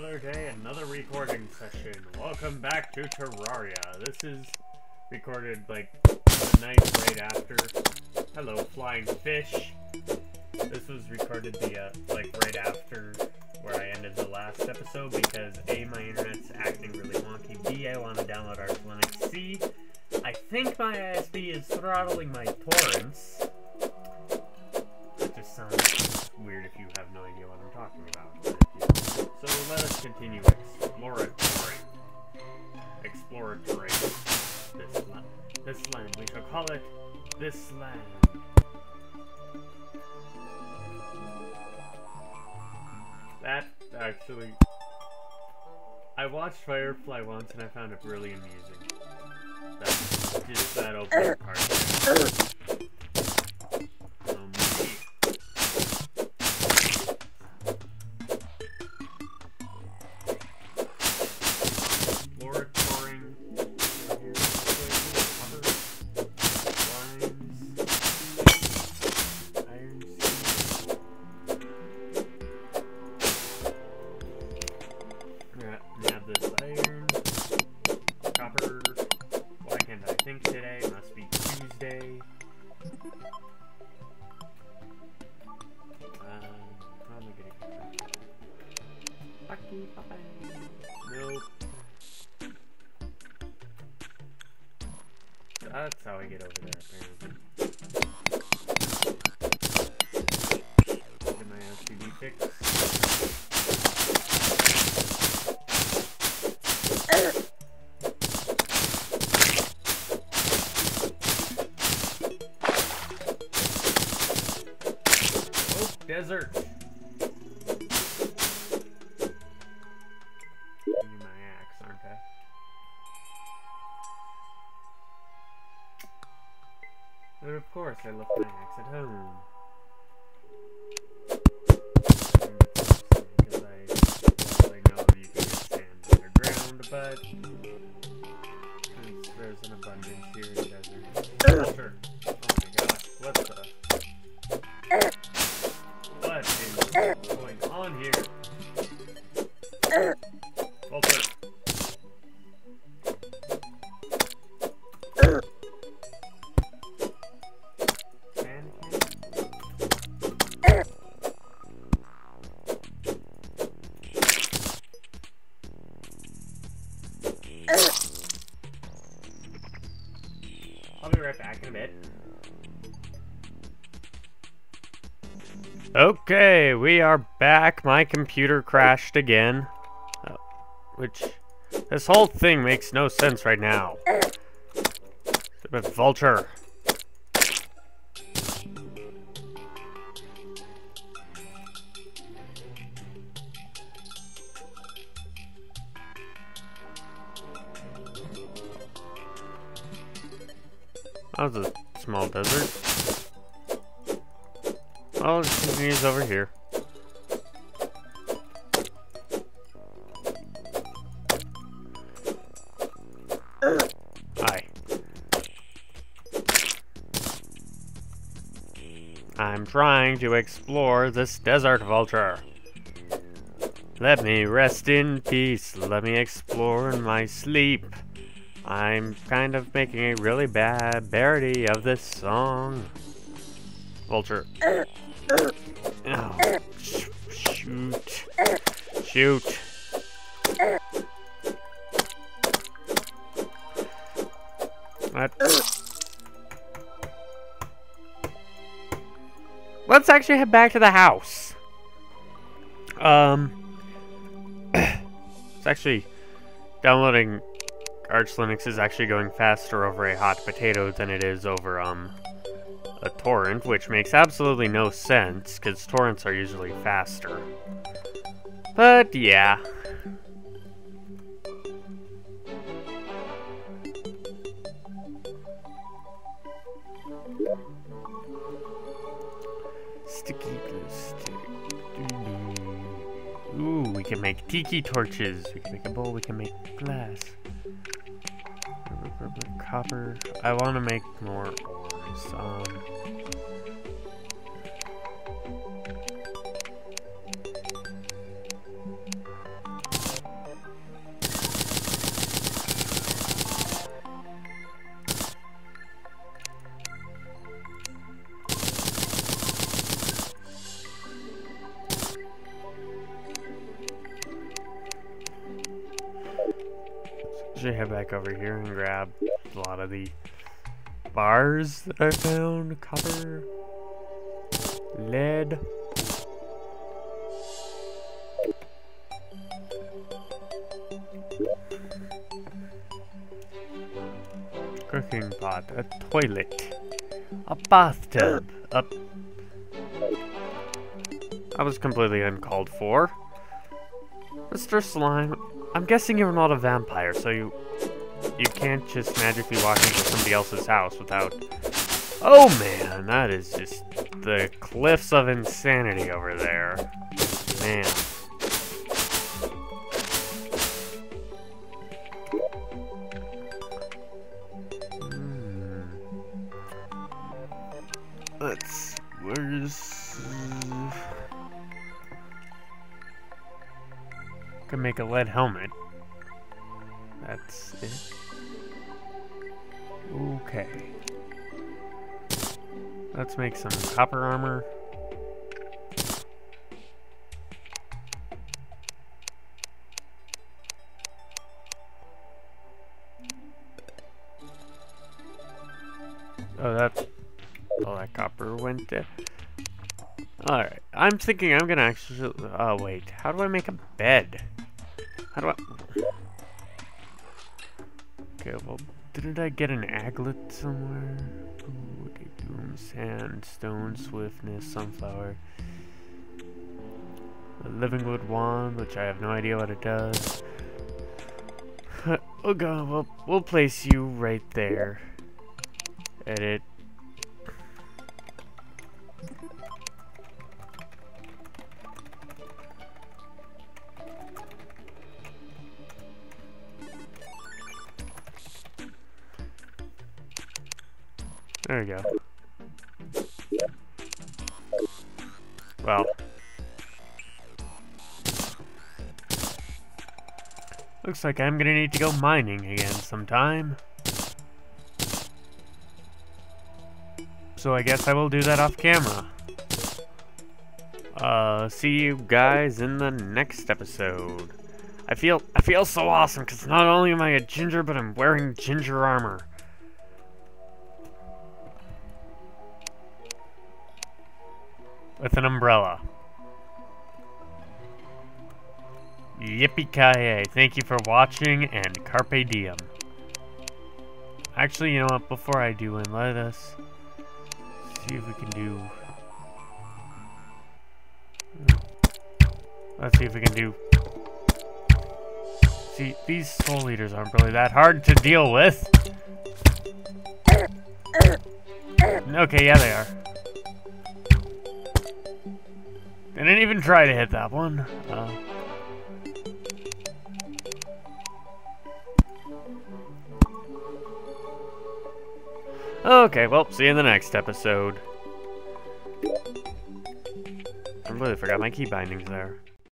Another day, another recording session. Welcome back to Terraria. This is recorded like the night right after. Hello, flying fish. This was recorded the uh, like right after where I ended the last episode because A, my internet's acting really wonky. B, I want to download Arch Linux. C, I think my ISP is throttling my torrents. Let us continue exploring. Exploratory. This land. This land. We shall call it this land. That actually. I watched Firefly once and I found it really amusing. That's just that opening part. Uh, papa. Nope. That's how I get over there, apparently. Desert. But of course, I left my axe at home. Going on here? Walter. Mannequin? I'll be right back in a bit. Okay, we are back. My computer crashed again. Uh, which, this whole thing makes no sense right now. Vulture. That was a small desert. Oh, continues over here. Hi. I'm trying to explore this desert vulture. Let me rest in peace. Let me explore in my sleep. I'm kind of making a really bad parody of this song. Vulture. Oh, shoot. Shoot. What? Let's actually head back to the house. Um, it's actually downloading Arch Linux is actually going faster over a hot potato than it is over um a torrent, which makes absolutely no sense because torrents are usually faster. But yeah. Sticky stick. Ooh, we can make tiki torches. We can make a bowl. We can make glass. Copper. I want to make more um, should head back over here and grab a lot of the bars that I found. Copper, lead. Cooking pot, a toilet, a bathtub, a... That was completely uncalled for. Mr. Slime, I'm guessing you're not a vampire, so you you can't just magically walk into somebody else's house without... Oh man, that is just the cliffs of insanity over there. Man. Hmm. Let's... Where's... Can make a lead helmet. That's it. Okay. Let's make some copper armor. Oh, that's... All that copper went there. Alright, I'm thinking I'm gonna actually... Oh, wait. How do I make a bed? How do I... Okay, well, didn't I get an aglet somewhere? Ooh, doom, sand, stone, swiftness, sunflower. A living wood wand, which I have no idea what it does. oh god, well, we'll place you right there. Edit. There we go. Well. Looks like I'm gonna need to go mining again sometime. So I guess I will do that off camera. Uh, see you guys in the next episode. I feel I feel so awesome because not only am I a ginger, but I'm wearing ginger armor. With an umbrella. Yippee-ki-yay. Thank you for watching, and carpe diem. Actually, you know what? Before I do and let us see if we can do... Let's see if we can do... See, these soul eaters aren't really that hard to deal with. Okay, yeah, they are. I didn't even try to hit that one. Uh, okay, well, see you in the next episode. I really forgot my key bindings there.